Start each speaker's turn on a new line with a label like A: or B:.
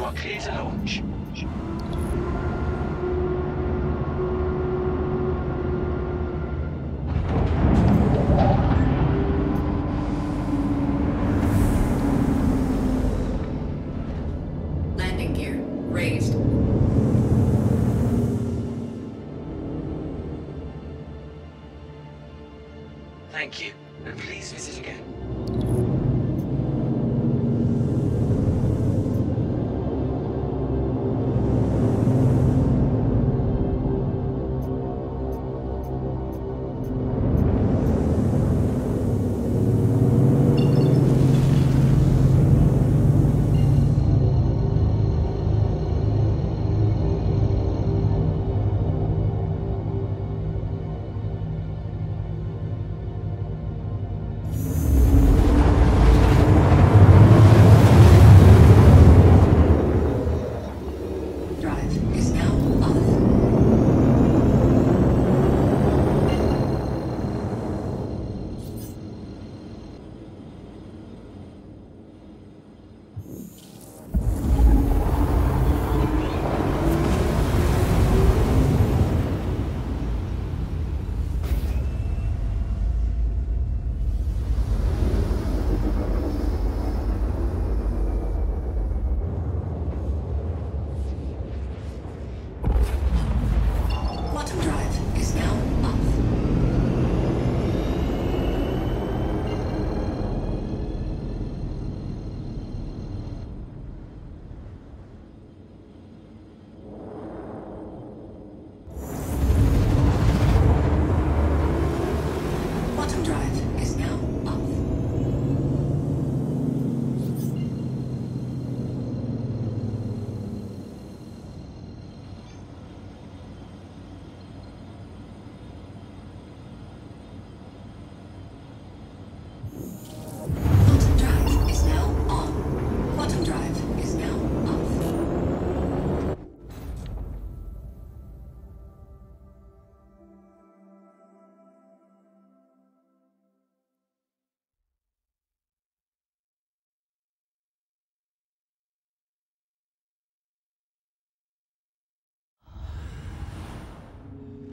A: are clear to launch.
B: Landing gear raised.
A: Thank you, and please visit again. Because is now